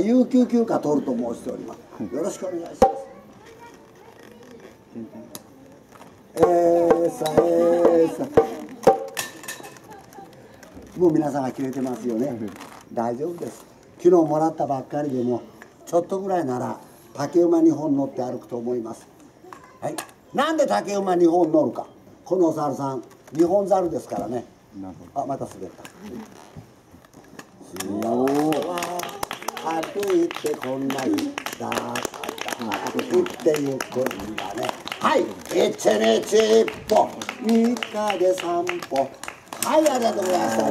有給休暇取ると申しております。よろしくお願いします。えーさえーさもう皆さんが切れてますよね。大丈夫です。昨日もらったばっかりでもちょっとぐらいなら竹馬2本乗って歩くと思います。はい。なんで竹馬2本乗るか。このお猿さん2本猿ですからね。あまた滑ったく言ってこんな言ったかってゆくんだねはい。一日一歩3日で3歩はいありがとうございました